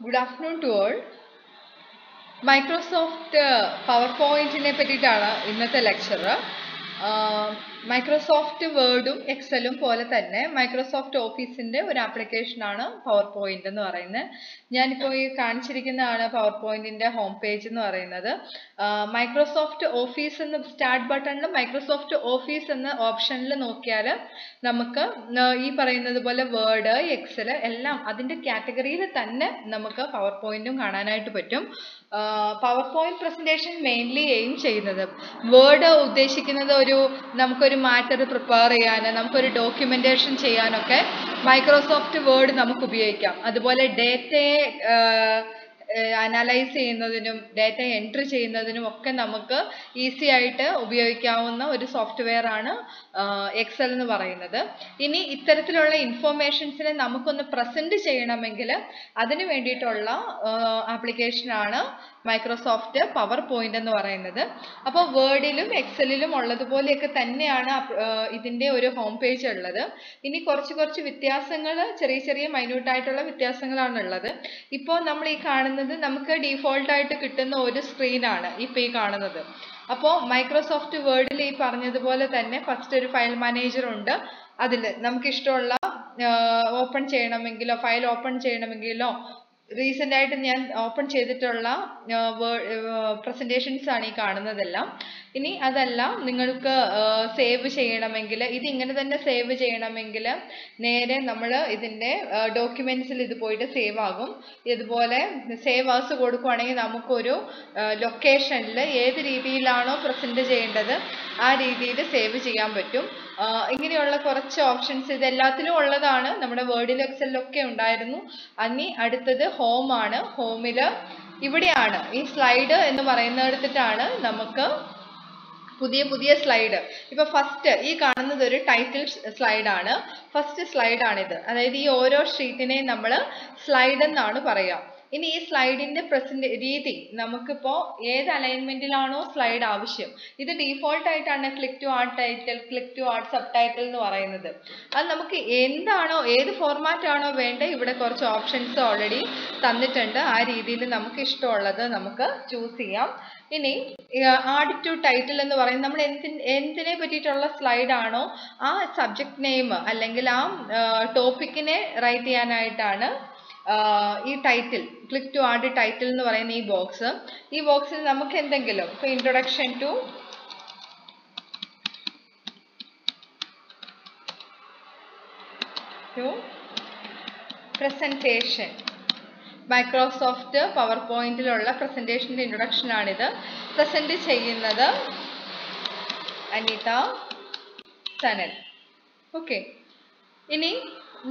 Good afternoon to all Microsoft power പോയിന്റിനെ പറ്റിയിട്ടാണ് ഇന്നത്തെ ലെക്ചർ മൈക്രോസോഫ്റ്റ് വേർഡും എക്സലും പോലെ തന്നെ മൈക്രോസോഫ്റ്റ് ഓഫീസിന്റെ ഒരു ആപ്ലിക്കേഷനാണ് പവർ പോയിന്റ് എന്ന് പറയുന്നത്. ഞാനിപ്പോൾ ഈ കാണിച്ചിരിക്കുന്നതാണ് പവർ പോയിന്റിന്റെ ഹോം പേജ് എന്ന് പറയുന്നത്. മൈക്രോസോഫ്റ്റ് ഓഫീസ് എന്ന് സ്റ്റാർട്ട് ബട്ടണിൽ മൈക്രോസോഫ്റ്റ് ഓഫീസ് എന്ന ഓപ്ഷനിൽ നോക്കിയാൽ നമുക്ക് ഈ പറയുന്നത് പോലെ വേർഡ് എക്സൽ എല്ലാം അതിന്റെ കാറ്റഗറിയിൽ തന്നെ നമുക്ക് പവർ പോയിന്റും കാണാനായിട്ട് പറ്റും. Power point presentation mainly aim ചെയ്യുന്നത്. വേർഡ് ഉദ്ദേശിക്കുന്നത് ഒരു നമുക്കൊരു മാറ്റർ പ്രിപ്പയർ ചെയ്യാൻ നമുക്കൊരു ഡോക്യുമെന്റേഷൻ ചെയ്യാനൊക്കെ മൈക്രോസോഫ്റ്റ് വേർഡ് നമുക്ക് ഉപയോഗിക്കാം. അതുപോലെ ഡേറ്റയെ അനലൈസ് ചെയ്യുന്നതിനും ഡേറ്റ എൻട്രി ചെയ്യുന്നതിനും ഒക്കെ നമുക്ക് ഈസി ആയിട്ട് ഉപയോഗിക്കാവുന്ന ഒരു സോഫ്റ്റ്വെയർ ആണ് എക്സൽ എന്ന് പറയുന്നത്. ഇനി ഇത്തരത്തിലുള്ള ഇൻഫോർമേഷൻസിനെ നമുക്കൊന്ന് പ്രസന്റ് ചെയ്യണമെങ്കിൽ അതിന് വേണ്ടിയിട്ടുള്ള ആപ്ലിക്കേഷൻ ആണ് മൈക്രോസോഫ്റ്റ് പവർ പോയിന്റ് എന്ന് പറയുന്നത്. അപ്പോൾ വേർഡിലും എക്സലിലും ഉള്ളതുപോലെയൊക്കെ തന്നെയാണ് ഇതിന്റെ ഒരു ഹോം പേജ് ഉള്ളത്. ഇനി കുറച്ച് കുറച്ച് വ്യത്യാസങ്ങൾ ചെറിയ ചെറിയ മൈന്യൂട്ട് ആയിട്ടുള്ള വ്യത്യാസങ്ങളാണ് ഉള്ളത്. ഇപ്പോൾ നമ്മൾ ഈ കാണുന്നത് നമുക്ക് ഡീഫോൾട്ട് ആയിട്ട് കിട്ടുന്ന ഒരു സ്ക്രീനാണ് ഇപ്പോൾ ഈ കാണുന്നത്. അപ്പോൾ മൈക്രോസോഫ്റ്റ് വേർഡിൽ ഈ പറഞ്ഞതുപോലെ തന്നെ ഫസ്റ്റ് ഒരു ഫയൽ മാനേജർ ഉണ്ട്. അതിൽ നമുക്ക് ഇഷ്ടമുള്ള ഓപ്പൺ ചെയ്യണമെങ്കിലോ ഫയൽ ഓപ്പൺ ചെയ്യണമെങ്കിലോ റീസെന്റ് ആയിട്ട് ഞാൻ ഓപ്പൺ ചെയ്തിട്ടുള്ള പ്രസന്റേഷൻസ് ആണ് ഈ കാണുന്നതെല്ലാം. ഇനി അതല്ല നിങ്ങൾക്ക് സേവ് ചെയ്യണമെങ്കിൽ ഇത് ഇങ്ങനെ തന്നെ സേവ് ചെയ്യണമെങ്കിൽ നേരെ നമ്മൾ ഇതിന്റെ ഡോക്യുമെന്റ്സിൽ ഇത് പോയിട്ട് സേവ് ആകും. ഇതുപോലെ സേവ് ആസ് കൊടുക്കുവാണെങ്കിൽ നമുക്കൊരു ലൊക്കേഷനിൽ ഏത് രീതിയിലാണോ പ്രസന്റ് ചെയ്യേണ്ടത് ആ രീതിയിൽ സേവ് ചെയ്യാൻ പറ്റും. ഇങ്ങനെയുള്ള കുറച്ച് ഓപ്ഷൻസ് ഇതെല്ലാത്തിലും ഉള്ളതാണ്. നമ്മുടെ വേർഡിലും എക്സലിലൊക്കെ ഉണ്ടായിരുന്നു. അനി അടുത്തത് ഹോമാണ് ഹോമിൽ ഇവിടെയാണ്. ഈ സ്ലൈഡ് എന്ന് പറയുന്നിടത്തിട്ടാണ് നമുക്ക് പുതിയ പുതിയ സ്ലൈഡ്. ഇപ്പൊ ഫസ്റ്റ് ഈ കാണുന്നത് ഒരു ടൈറ്റിൽ സ്ലൈഡ് ആണ് ഫസ്റ്റ് സ്ലൈഡ് ആണിത്. അതായത് ഈ ഓരോ ഷീറ്റിനെയും നമ്മൾ സ്ലൈഡ് എന്നാണ് പറയുക ഇനി ഈ സ്ലൈഡിന്റെ പ്രസന്റ് രീതി നമുക്കിപ്പോ ഏത് അലൈൻമെന്റിലാണോ സ്ലൈഡ് ആവശ്യം. ഇത് ഡീഫോൾട്ട് ആയിട്ടാണ് click to add title click to add subtitle എന്ന് പറയുന്നത്. അത് നമുക്ക് എന്താണോ ഏത് ഫോർമാറ്റ് ആണോ വേണ്ടത് ഇവിടെ കുറച്ച് ഓപ്ഷൻസ് ഓൾറെഡി തന്നിട്ടുണ്ട്. ആ രീതിയിൽ നമുക്ക് ഇഷ്ടമുള്ളത് നമുക്ക് ചൂസ് ചെയ്യാം. ഇനി ആഡ് ടു ടൈറ്റിൽ എന്ന് പറയുന്നത് നമ്മൾ എന്തി എന്തിനെ പറ്റിയിട്ടുള്ള സ്ലൈഡ് ആണോ ആ സബ്ജക്ട് നെയിം അല്ലെങ്കിൽ ആ ടോപ്പിക്കിനെ റൈറ്റ് ചെയ്യാനായിട്ടാണ് ഈ title click to add title എന്ന് പറയുന്ന ഈ ബോക്സ് ഈ ബോക്സിൽ നമുക്ക് എന്തെങ്കിലും ഇപ്പൊ introduction to presentation Microsoft power പോയിന്റിലുള്ള പ്രസന്റേഷന്റെ ഇൻട്രൊഡക്ഷൻ ആണിത്. പ്രസന്റ് ചെയ്യുന്നത് അനിത സനൽ. ഓക്കെ ഇനി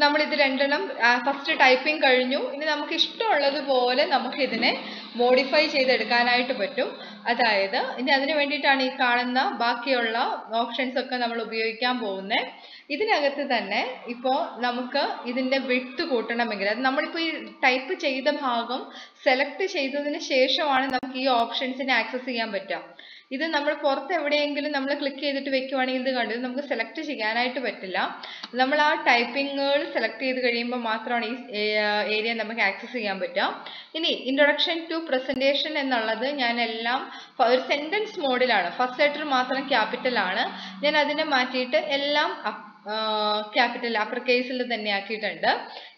നമ്മൾ ഇത് രണ്ടെണ്ണം ഫസ്റ്റ് ടൈപ്പിംഗ് കഴിഞ്ഞു. ഇനി നമുക്ക് ഇഷ്ടമുള്ളതുപോലെ നമുക്ക് ഇതിനെ മോഡിഫൈ ചെയ്തെടുക്കാനായിട്ട് പറ്റും. അതായത് ഇനി അതിന് വേണ്ടിയിട്ടാണ് ഈ കാണുന്ന ബാക്കിയുള്ള ഓപ്ഷൻസ് ഒക്കെ നമ്മൾ ഉപയോഗിക്കാൻ പോകുന്നത് ഇതിനകത്ത് തന്നെ ഇപ്പോൾ നമുക്ക് ഇതിന്റെ വിട്ട് കൂട്ടണമെങ്കിൽ അത് നമ്മളിപ്പോൾ ഈ ടൈപ്പ് ചെയ്ത ഭാഗം സെലക്ട് ചെയ്തതിന് ശേഷമാണ് നമുക്ക് ഈ ഓപ്ഷൻസിനെ ആക്സസ് ചെയ്യാൻ പറ്റുക. ഇത് നമ്മൾ പുറത്ത് എവിടെയെങ്കിലും നമ്മൾ ക്ലിക്ക് ചെയ്തിട്ട് വെക്കുവാണെങ്കിൽ ഇത് കണ്ടു. നമുക്ക് സെലക്ട് ചെയ്യാനായിട്ട് പറ്റില്ല. നമ്മൾ ആ ടൈപ്പിങ്ങുകൾ സെലക്ട് ചെയ്ത് കഴിയുമ്പോൾ മാത്രമാണ് ഈ ഏരിയ നമുക്ക് ആക്സസ് ചെയ്യാൻ പറ്റുക. ഇനി ഇൻട്രൊഡക്ഷൻ ടു പ്രസന്റേഷൻ എന്നുള്ളത് ഞാൻ എല്ലാം ഒരു സെന്റൻസ് മോഡിലാണ് ഫസ്റ്റ് ലെറ്റർ മാത്രം ക്യാപിറ്റൽ ആണ്. ഞാൻ അതിനെ മാറ്റിയിട്ട് എല്ലാം ക്യാപിറ്റൽ അപ്പർ കേസിൽ തന്നെ ആക്കിയിട്ടുണ്ട്.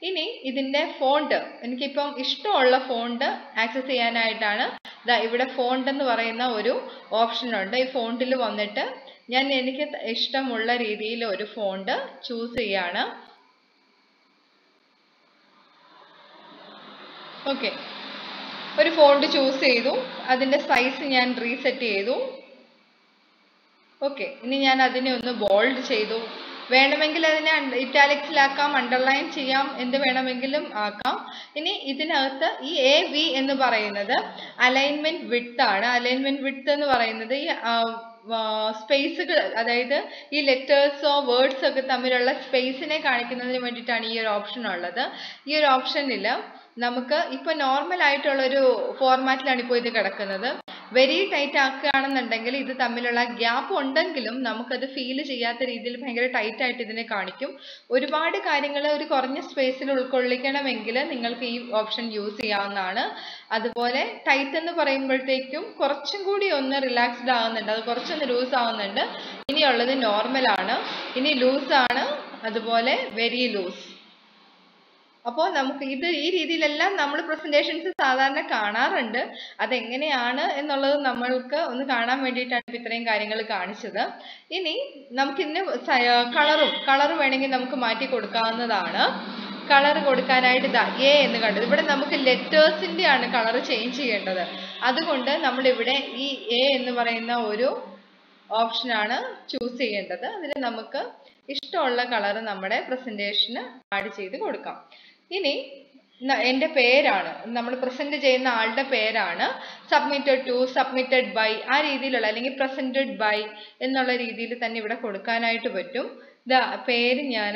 ഇനി ഇതിന്റെ ഫോണ്ട് എനിക്കിപ്പം ഇഷ്ടമുള്ള ഫോണ്ട് ആക്സസ് ചെയ്യാനായിട്ടാണ് ഇവിടെ ഫോണ്ട് എന്ന് പറയുന്ന ഒരു ഓപ്ഷൻ ഉണ്ട് ഈ ഫോണ്ടിൽ വന്നിട്ട് ഞാൻ എനിക്ക് ഇഷ്ടമുള്ള രീതിയിൽ ഒരു ഫോണ്ട് ചൂസ് ചെയ്യാണ്. ഓക്കെ. ഒരു ഫോണ്ട് ചൂസ് ചെയ്തു. അതിന്റെ സൈസ് ഞാൻ റീസെറ്റ് ചെയ്തു. ഓക്കെ. ഇനി ഞാൻ അതിനെ ഒന്ന് ബോൾഡ് ചെയ്തു. വേണമെങ്കിൽ അതിനെ ഇറ്റാലിക്സിലാക്കാം അണ്ടർലൈൻ ചെയ്യാം എന്ത് വേണമെങ്കിലും ആക്കാം. ഇനി ഇതിനകത്ത് ഈ എ വി എന്ന് പറയുന്നത് അലൈൻമെന്റ് വിട്ട് ആണ്. അലൈൻമെന്റ് വിട്ട് എന്ന് പറയുന്നത് ഈ സ്പേസുകൾ അതായത് ഈ ലെറ്റേഴ്സോ വേർഡ്സ് ഒക്കെ തമ്മിലുള്ള സ്പേസിനെ കാണിക്കുന്നതിന് വേണ്ടിയിട്ടാണ് ഈ ഒരു ഓപ്ഷൻ ഉള്ളത്. ഈ ഒരു ഓപ്ഷനിൽ നമുക്ക് ഇപ്പൊ നോർമൽ ആയിട്ടുള്ള ഒരു ഫോർമാറ്റിലാണ് ഇപ്പോൾ ഇത് കിടക്കുന്നത്. വെരി ടൈറ്റ് ആക്കുകയാണെന്നുണ്ടെങ്കിൽ ഇത് തമ്മിലുള്ള ഗ്യാപ്പ് ഉണ്ടെങ്കിലും നമുക്കത് ഫീൽ ചെയ്യാത്ത രീതിയിൽ ഭയങ്കര ടൈറ്റ് ആയിട്ട് ഇതിനെ കാണിക്കും. ഒരുപാട് കാര്യങ്ങൾ ഒരു കുറഞ്ഞ സ്പേസിൽ ഉൾക്കൊള്ളിക്കണമെങ്കിൽ നിങ്ങൾക്ക് ഈ ഓപ്ഷൻ യൂസ് ചെയ്യാവുന്നതാണ്. അതുപോലെ ടൈറ്റ് എന്ന് പറയുമ്പോഴത്തേക്കും കുറച്ചും കൂടി ഒന്ന് റിലാക്സ്ഡ് ആവുന്നുണ്ട്. അത് കുറച്ചൊന്ന് ലൂസ് ആവുന്നുണ്ട്. ഇനിയുള്ളത് നോർമൽ ആണ്. ഇനി ലൂസ് ആണ്. അതുപോലെ വെരി ലൂസ് അപ്പോൾ നമുക്ക് ഇത് ഈ രീതിയിലെല്ലാം നമ്മൾ പ്രസന്റേഷൻസ് സാധാരണ കാണാറുണ്ട്. അതെങ്ങനെയാണ് എന്നുള്ളത് നമ്മൾക്ക് ഒന്ന് കാണാൻ വേണ്ടിയിട്ടാണ് ഇപ്പം ഇത്രയും കാര്യങ്ങൾ കാണിച്ചത്. ഇനി നമുക്കിന്ന് കളറും കളർ വേണമെങ്കിൽ നമുക്ക് മാറ്റി കൊടുക്കാവുന്നതാണ്. കളർ കൊടുക്കാനായിട്ട് ഇതാ എ എന്ന് കണ്ടത് ഇവിടെ നമുക്ക് ലെറ്റേഴ്സിന്റെ ആണ് കളർ ചേഞ്ച് ചെയ്യേണ്ടത്. അതുകൊണ്ട് നമ്മൾ ഇവിടെ ഈ എ എന്ന് പറയുന്ന ഒരു ഓപ്ഷനാണ് ചൂസ് ചെയ്യേണ്ടത്. അതിൽ നമുക്ക് ഇഷ്ടമുള്ള കളർ നമ്മുടെ പ്രസന്റേഷന് ആഡ് ചെയ്ത് കൊടുക്കാം. ഇനി എന്റെ പേരാണ്. നമ്മൾ പ്രസന്റ് ചെയ്യുന്ന ആളുടെ പേരാണ്. സബ്മിറ്റഡ് ടു സബ്മിറ്റഡ് ബൈ ആ രീതിയിലുള്ള അല്ലെങ്കിൽ പ്രസന്റഡ് ബൈ എന്നുള്ള രീതിയിൽ തന്നെ ഇവിടെ കൊടുക്കാനായിട്ട് പറ്റും. പേര് ഞാൻ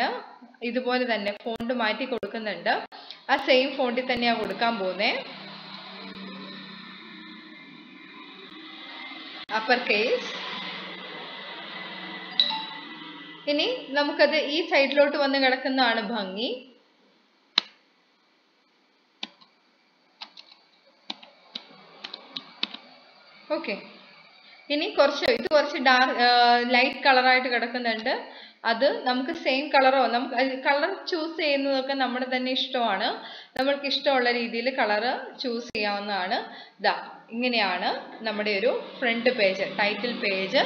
ഇതുപോലെ തന്നെ ഫോണ്ട് മാറ്റി കൊടുക്കുന്നുണ്ട്. ആ സെയിം ഫോണ്ടിൽ തന്നെയാണ് കൊടുക്കാൻ പോകുന്നത് അപ്പർ കേസ് ഇനി നമുക്കത് ഈ സൈഡിലോട്ട് വന്ന് കിടക്കുന്നതാണ് ഭംഗി. ഓക്കെ ഇനി കുറച്ച് ഇത് കുറച്ച് ഡാർക്ക് ലൈറ്റ് കളറായിട്ട് കിടക്കുന്നുണ്ട്. അത് നമുക്ക് സെയിം കളറോ നമുക്ക് കളർ ചൂസ് ചെയ്യുന്നതൊക്കെ നമ്മുടെ തന്നെ ഇഷ്ടമാണ്. നമ്മൾക്ക് ഇഷ്ടമുള്ള രീതിയിൽ കളറ് ചൂസ് ചെയ്യാവുന്നതാണ്. ഇതാ ഇങ്ങനെയാണ് നമ്മുടെ ഒരു front page title page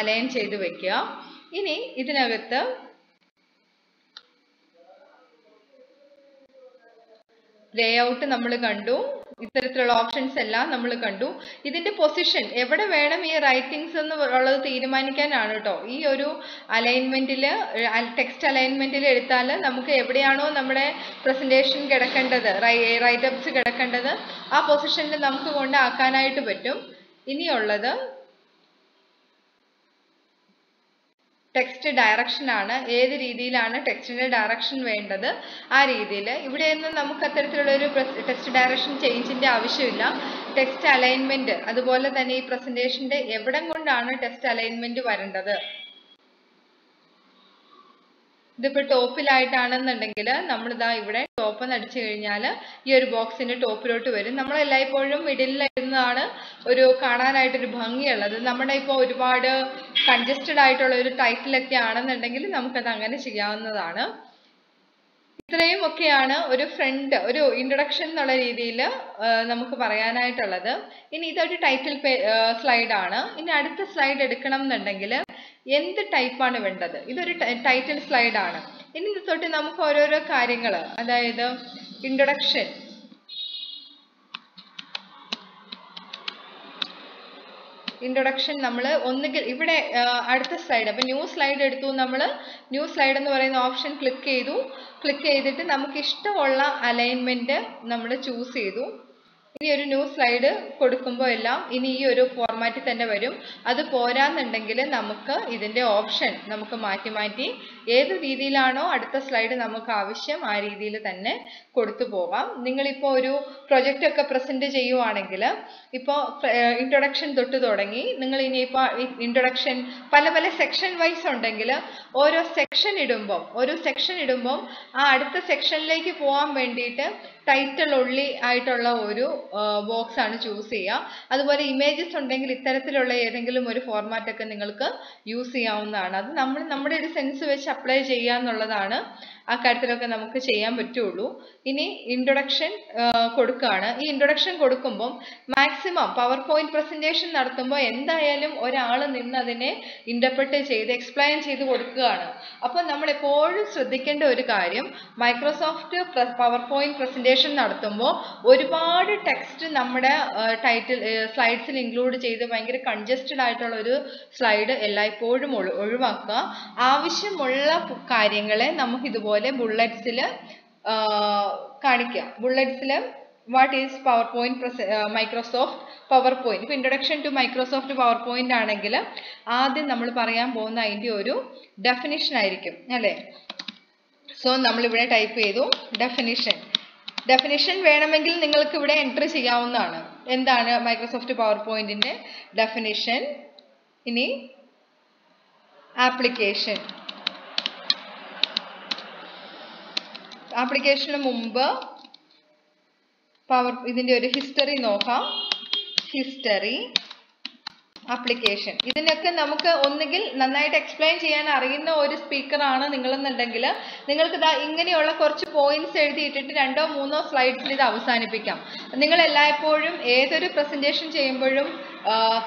align ചെയ്ത് വെക്കുക. ഇനി ഇതിനകത്ത് ലേ ഔട്ട് നമ്മൾ കണ്ടു. ഇത്തരത്തിലുള്ള ഓപ്ഷൻസ് എല്ലാം നമ്മൾ കണ്ടു. ഇതിന്റെ പൊസിഷൻ എവിടെ വേണം ഈ റൈറ്റിംഗ്സ് എന്ന് ഉള്ളത് തീരുമാനിക്കാനാണ് കേട്ടോ ഈ ഒരു അലൈൻമെന്റിൽ ടെക്സ്റ്റ് അലൈൻമെന്റിൽ എടുത്താൽ നമുക്ക് എവിടെയാണോ നമ്മുടെ പ്രസന്റേഷൻ കിടക്കേണ്ടത് റൈറ്റപ്സ് കിടക്കേണ്ടത് ആ പൊസിഷനിൽ നമുക്ക് കൊണ്ടാക്കാനായിട്ട് പറ്റും. ഇനിയുള്ളത് ടെക്സ്റ്റ് ഡയറക്ഷൻ ആണ് ഏത് രീതിയിലാണ് ടെക്സ്റ്റിന്റെ ഡയറക്ഷൻ വേണ്ടത് ആ രീതിയിൽ. ഇവിടെയൊന്നും നമുക്ക് അത്തരത്തിലുള്ള ഒരു ടെക്സ്റ്റ് ഡയറക്ഷൻ ചേഞ്ചിന്റെ ആവശ്യമില്ല. ടെക്സ്റ്റ് അലൈൻമെന്റ് അതുപോലെ തന്നെ ഈ പ്രസന്റേഷന്റെ എവിടം കൊണ്ടാണ് ടെക്സ്റ്റ് അലൈൻമെന്റ് വരേണ്ടത്? ഇതിപ്പോ ടോപ്പിലായിട്ടാണെന്നുണ്ടെങ്കിൽ നമ്മളിതാ ഇവിടെ ടോപ്പ് എന്ന് അടിച്ചു കഴിഞ്ഞാൽ ഈ ഒരു ബോക്സിന്റെ ടോപ്പിലോട്ട് വരും. നമ്മൾ എല്ലായ്പ്പോഴും കാണാനായിട്ട് ഒരു കാണാനായിട്ടൊരു ഭംഗിയുള്ളത്. നമ്മുടെ ഇപ്പോൾ ഒരുപാട് കൺജസ്റ്റഡ് ആയിട്ടുള്ള ഒരു ടൈറ്റിലൊക്കെ ആണെന്നുണ്ടെങ്കിൽ നമുക്കത് അങ്ങനെ ചെയ്യാവുന്നതാണ്. ഇത്രയും ഒക്കെയാണ് ഒരു ഫ്രണ്ട് ഒരു ഇൻട്രൊഡക്ഷൻ എന്നുള്ള രീതിയിൽ നമുക്ക് പറയാനായിട്ടുള്ളത്. ഇനി ഇതൊരു ടൈറ്റിൽ സ്ലൈഡാണ് ഇനി അടുത്ത സ്ലൈഡ് എടുക്കണം എന്നുണ്ടെങ്കിൽ എന്ത് ടൈപ്പാണ് വേണ്ടത്? ഇതൊരു ടൈറ്റിൽ ആണ്. ഇനി തൊട്ട് നമുക്ക് ഓരോരോ കാര്യങ്ങൾ അതായത് ഇൻട്രൊഡക്ഷൻ ഇൻട്രൊഡക്ഷൻ നമ്മൾ ഒന്നുകിൽ ഇവിടെ അടുത്ത സ്ലൈഡ് അപ്പൊ ന്യൂ സ്ലൈഡ് എടുത്തു നമ്മൾ ന്യൂ സ്ലൈഡ് എന്ന് പറയുന്ന ഓപ്ഷൻ ക്ലിക്ക് ചെയ്തു. ക്ലിക്ക് ചെയ്തിട്ട് നമുക്ക് ഇഷ്ടമുള്ള അലൈൻമെന്റ് നമ്മൾ ചൂസ് ചെയ്തു. ഇനി ഒരു ന്യൂ സ്ലൈഡ് കൊടുക്കുമ്പോൾ എല്ലാം ഇനി ഈ ഒരു ഫോർമാറ്റിൽ തന്നെ വരും. അത് പോരാന്നുണ്ടെങ്കിൽ നമുക്ക് ഇതിന്റെ ഓപ്ഷൻ നമുക്ക് മാറ്റി മാറ്റി ഏത് രീതിയിലാണോ അടുത്ത സ്ലൈഡ് നമുക്ക് ആവശ്യം ആ രീതിയിൽ തന്നെ കൊടുത്തു പോകാം. നിങ്ങളിപ്പോൾ ഒരു പ്രൊജക്റ്റ് ഒക്കെ പ്രസന്റ് ചെയ്യുവാണെങ്കിൽ ഇപ്പോൾ ഇൻട്രൊഡക്ഷൻ തൊട്ട് തുടങ്ങി നിങ്ങൾ ഇനിയിപ്പോൾ ഇൻട്രൊഡക്ഷൻ പല പല സെക്ഷൻ വൈസ് ഉണ്ടെങ്കിൽ ഓരോ സെക്ഷൻ ഇടുമ്പോൾ ഓരോ സെക്ഷൻ ഇടുമ്പോൾ ആ അടുത്ത സെക്ഷനിലേക്ക് പോകാൻ വേണ്ടിയിട്ട് ടൈറ്റിൽ ഉള്ളി ആയിട്ടുള്ള ഒരു ബോക്സ് ആണ് ചൂസ് ചെയ്യുക. അതുപോലെ ഇമേജസ് ഉണ്ടെങ്കിൽ ഇത്തരത്തിലുള്ള ഏതെങ്കിലും ഒരു ഫോർമാറ്റ് ഒക്കെ നിങ്ങൾക്ക് യൂസ് ചെയ്യാവുന്നതാണ്. അത് നമ്മൾ നമ്മുടെ ഒരു സെൻസ് വെച്ച് അപ്ലൈ ചെയ്യുക എന്നുള്ളതാണ്. ആ കാര്യത്തിലൊക്കെ നമുക്ക് ചെയ്യാൻ പറ്റുള്ളൂ. ഇനി ഇൻട്രൊഡക്ഷൻ കൊടുക്കുകയാണ് ഈ ഇൻട്രൊഡക്ഷൻ കൊടുക്കുമ്പം മാക്സിമം പവർ പോയിന്റ് പ്രസന്റേഷൻ നടത്തുമ്പോൾ എന്തായാലും ഒരാൾ നിന്ന് അതിനെ ഇന്റർപ്രറ്റ് ചെയ്ത് എക്സ്പ്ലെയിൻ ചെയ്ത് കൊടുക്കുകയാണ്. അപ്പോൾ നമ്മൾ എപ്പോഴും ശ്രദ്ധിക്കേണ്ട ഒരു കാര്യം മൈക്രോസോഫ്റ്റ് പവർ പോയിന്റ് പ്രസന്റേഷൻ നടത്തുമ്പോൾ ഒരുപാട് ടെക്സ്റ്റ് നമ്മുടെ ടൈറ്റിൽ സ്ലൈഡ്സിൽ ഇൻക്ലൂഡ് ചെയ്ത് ഭയങ്കര കൺജസ്റ്റഡ് ആയിട്ടുള്ള ഒരു സ്ലൈഡ് എല്ലായ്പ്പോഴും ഒഴി- ഒഴിവാക്കുക. ആവശ്യമുള്ള കാര്യങ്ങളെ നമുക്ക് ഇതുപോലെ ബുള്ളറ്റ്സിൽ കാണിക്കുക ബുള്ളറ്റ്സിൽ what is power point Microsoft power point ഇപ്പോൾ introduction to Microsoft power point ആണെങ്കിൽ ആദ്യം നമ്മൾ പറയാൻ പോകുന്ന അതിന്റെ ഒരു ഡെഫിനിഷൻ ആയിരിക്കും അല്ലേ? സോ നമ്മളിവിടെ ടൈപ്പ് ചെയ്തു ഡെഫിനിഷൻ ഡെഫിനിഷൻ വേണമെങ്കിൽ നിങ്ങൾക്ക് ഇവിടെ എൻട്രി ചെയ്യാവുന്നതാണ്. എന്താണ് മൈക്രോസോഫ്റ്റ് പവർ പോയിന്റിന്റെ ഡെഫിനിഷൻ ഇനി ആപ്ലിക്കേഷൻ ആപ്ലിക്കേഷന് മുമ്പ് പവർ ഇതിന്റെ ഒരു ഹിസ്റ്ററി നോക്കാം. ഹിസ്റ്ററി ആപ്ലിക്കേഷൻ ഇതിനൊക്കെ നമുക്ക് ഒന്നുകിൽ നന്നായിട്ട് എക്സ്പ്ലെയിൻ ചെയ്യാൻ അറിയുന്ന ഒരു സ്പീക്കറാണ് നിങ്ങളെന്നുണ്ടെങ്കിൽ നിങ്ങൾക്ക് ഇതാ ഇങ്ങനെയുള്ള കുറച്ച് പോയിന്റ്സ് എഴുതിയിട്ടിട്ട് രണ്ടോ മൂന്നോ സ്ലൈഡ്സിൽ ഇത് അവസാനിപ്പിക്കാം. നിങ്ങൾ എല്ലായ്പ്പോഴും ഏതൊരു പ്രസന്റേഷൻ ചെയ്യുമ്പോഴും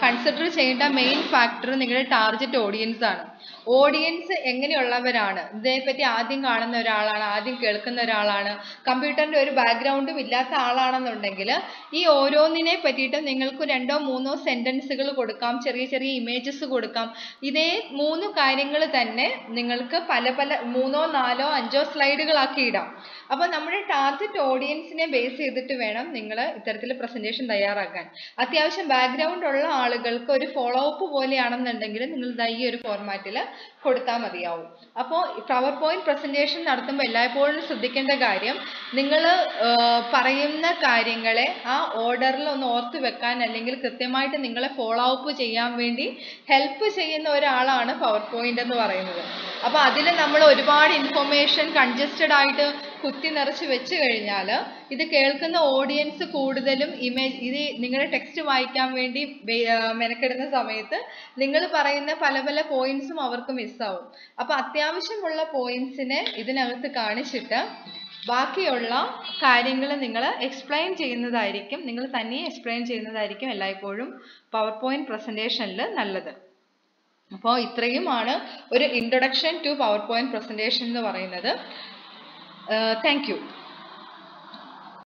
കൺസിഡർ ചെയ്യേണ്ട മെയിൻ ഫാക്ടർ നിങ്ങളുടെ ടാർഗറ്റ് ഓഡിയൻസ് ആണ്. ഓഡിയൻസ് എങ്ങനെയുള്ളവരാണ്? ഇതേപ്പറ്റി ആദ്യം കാണുന്ന ഒരാളാണ് ആദ്യം കേൾക്കുന്ന ഒരാളാണ്. കമ്പ്യൂട്ടറിന്റെ ഒരു ബാക്ക്ഗ്രൗണ്ടും ഇല്ലാത്ത ആളാണെന്നുണ്ടെങ്കിൽ ഈ ഓരോന്നിനെ പറ്റിയിട്ട് നിങ്ങൾക്ക് രണ്ടോ മൂന്നോ സെന്റൻസുകൾ കൊടുക്കാം ചെറിയ ചെറിയ ഇമേജസ് കൊടുക്കാം. ഇതേ മൂന്ന് കാര്യങ്ങൾ തന്നെ നിങ്ങൾക്ക് പല പല മൂന്നോ നാലോ അഞ്ചോ സ്ലൈഡുകളാക്കി ഇടാം. അപ്പോൾ നമ്മുടെ ടാർഗറ്റ് ഓഡിയൻസിനെ ബേസ് ചെയ്തിട്ട് വേണം നിങ്ങൾ ഇത്തരത്തിൽ പ്രസന്റേഷൻ തയ്യാറാക്കാൻ. അത്യാവശ്യം ബാക്ക്ഗ്രൗണ്ട് ഉള്ള ആളുകൾക്ക് ഒരു ഫോളോ അപ്പ് പോലെയാണെന്നുണ്ടെങ്കിൽ നിങ്ങൾ ഈ ഒരു ഫോർമാറ്റിൽ കൊടുത്താൽ മതിയാവും. അപ്പോൾ പവർ പോയിന്റ് പ്രസന്റേഷൻ നടത്തുമ്പോൾ എല്ലായ്പ്പോഴും ശ്രദ്ധിക്കേണ്ട കാര്യം നിങ്ങൾ പറയുന്ന കാര്യങ്ങളെ ആ ഓർഡറിൽ ഒന്ന് ഓർത്ത് വെക്കാൻ അല്ലെങ്കിൽ കൃത്യമായിട്ട് നിങ്ങളെ ഫോളോ അപ്പ് ചെയ്യാൻ വേണ്ടി ഹെൽപ്പ് ചെയ്യുന്ന ഒരാളാണ് പവർ പോയിന്റ് എന്ന് പറയുന്നത്. അപ്പോൾ അതിൽ നമ്മൾ ഒരുപാട് ഇൻഫർമേഷൻ കൺജസ്റ്റഡ് ആയിട്ട് കുത്തി നിറച്ച് വെച്ച് കഴിഞ്ഞാൽ ഇത് കേൾക്കുന്ന ഓഡിയൻസ് കൂടുതലും ഇമേജ് ഇത് നിങ്ങളുടെ ടെക്സ്റ്റ് വായിക്കാൻ വേണ്ടി മെനക്കെടുന്ന സമയത്ത് നിങ്ങൾ പറയുന്ന പല പല പോയിന്റ്സും അവർക്ക് മിസ്സാവും അപ്പൊ അത്യാവശ്യമുള്ള പോയിന്റ്സിനെ ഇതിനകത്ത് കാണിച്ചിട്ട് ബാക്കിയുള്ള കാര്യങ്ങൾ നിങ്ങൾ എക്സ്പ്ലെയിൻ ചെയ്യുന്നതായിരിക്കും നിങ്ങൾ തന്നെ എക്സ്പ്ലെയിൻ ചെയ്യുന്നതായിരിക്കും എല്ലായ്പ്പോഴും പവർ പോയിന്റ് പ്രസന്റേഷനിൽ നല്ലത്. അപ്പോൾ ഇത്രയുമാണ് ഒരു introduction to power point presentation എന്ന് പറയുന്നത്. Uh, thank you.